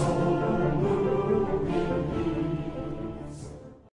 soul.